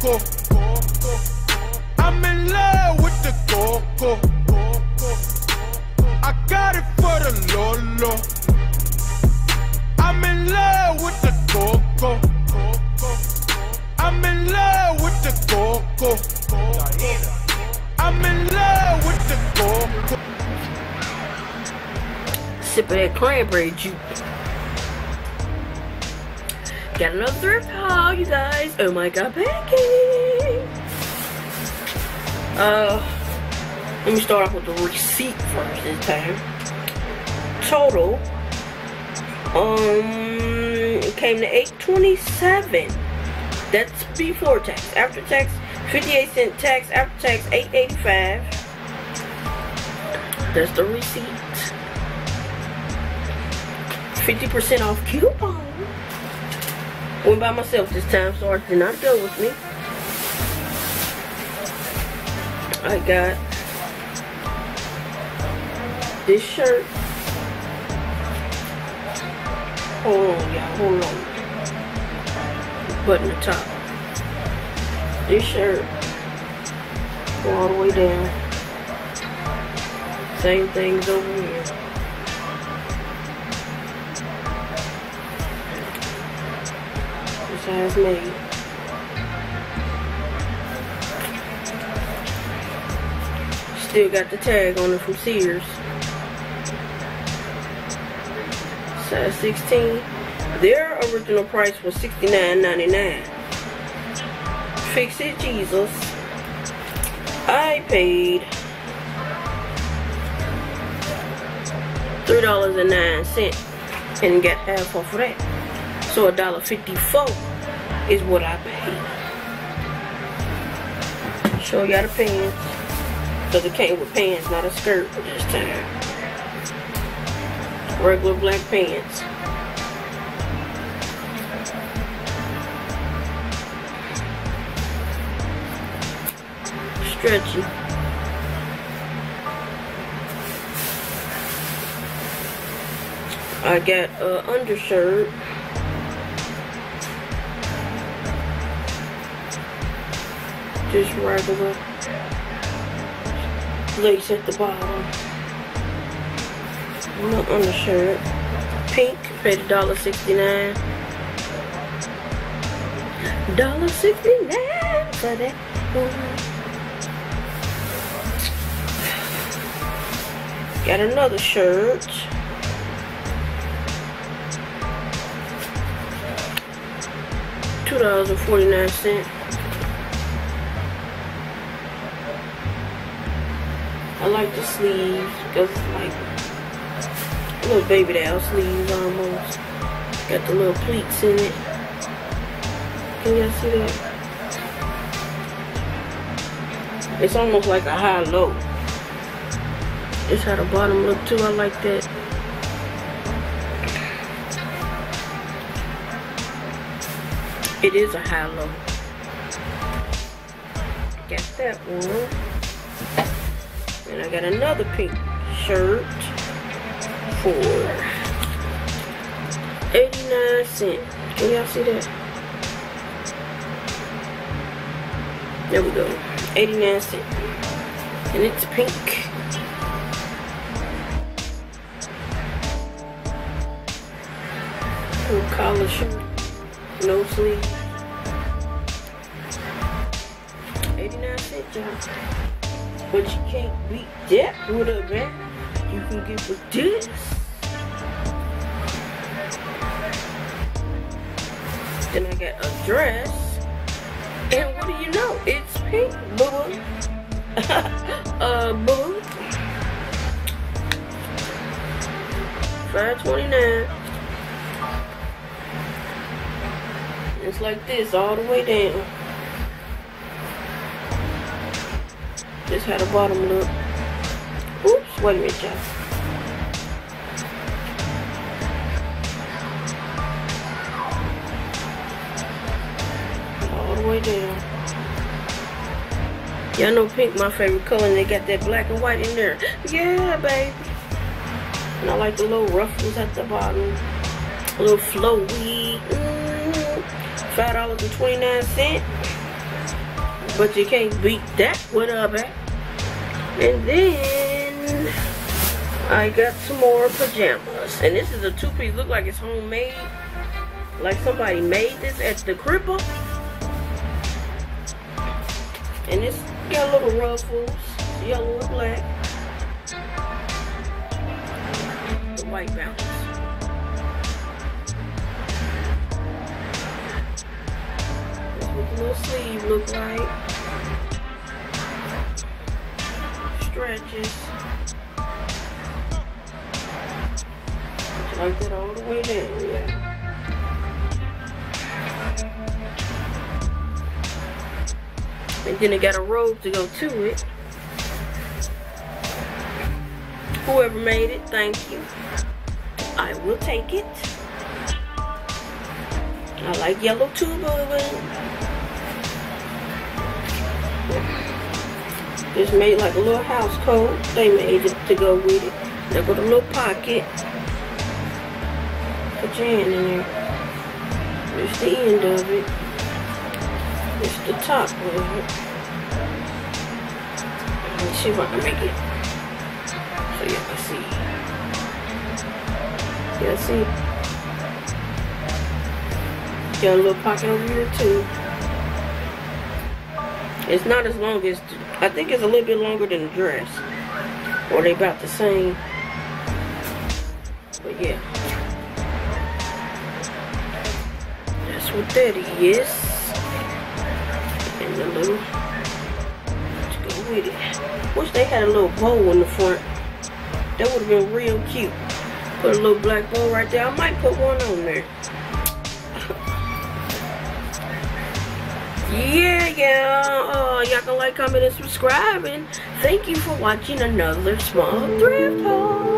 coco. I'm in love with the coco. I got it for the Lolo. I'm in love with the coco. I'm in love with the coco. I'm in love with the coco. Sip of that cranberry juice. Got another thrift haul, you guys. Oh my god, packing. Uh, let me start off with the receipt first this time. Total, um, it came to 827. That's before tax. After tax, 58 cent tax. After tax, 885. That's the receipt. 50% off coupon. Went by myself this time, so I did not go with me. I got this shirt. Oh, hold on, y'all, hold on. Button the top. This shirt. Go all the way down. Same things over here. Made. Still got the tag on it from Sears. Size 16. Their original price was $69.99. Fix it, Jesus. I paid $3.09 and got half off of that. So $1.54 is what I paid. Show y'all the pants. Cause it came with pants, not a skirt this time. Regular black pants. Stretchy. I got a undershirt. Just regular lace at the bottom. No undershirt. Pink, paid $1.69. $1.69 for that Got another shirt. Two dollars and forty nine cent. I like the sleeves because like little baby doll sleeves almost. Got the little pleats in it. Can y'all see that? It's almost like a high-low. It's how the bottom look too. I like that. It is a high-low. Got that one. And I got another pink shirt for 89 cents. Can y'all see that? There we go. 89 cents. And it's pink. Little collar shirt. No sleeve. 89 cents, y'all. But you can't beat that with a man. You can get with this. Then I got a dress. And what do you know? It's pink, boo. uh, boo. 529. It's like this all the way down. Just had a bottom look. Oops, wait a minute, y'all. All the way down. Y'all know pink my favorite color and they got that black and white in there. Yeah, baby. And I like the little ruffles at the bottom. A little flowy. Mm -hmm. $5.29. But you can't beat that with a back. And then I got some more pajamas. And this is a two-piece. Look like it's homemade. Like somebody made this at the cripple. And it's got little ruffles. Yellow and black. The white bounce. Sleeve look like. Stretches. Like that all the way down, yeah. And then it got a robe to go to it. Whoever made it, thank you. I will take it. I like yellow too, boo Just made like a little house coat. They made it to go with it. They got a little pocket. Put Jan in there. There's the end of it. It's the top of it. Let's see if I can make it. So you can see. Yeah, see? Got a little pocket over here too. It's not as long as, I think it's a little bit longer than the dress. Or they about the same. But yeah. That's what that is. And the little, let's go with it. Wish they had a little bow in the front. That would have been real cute. Put a little black bow right there. I might put one on there. Yeah, yeah. Uh, y'all can like, comment, and subscribe. And thank you for watching another small thrift haul.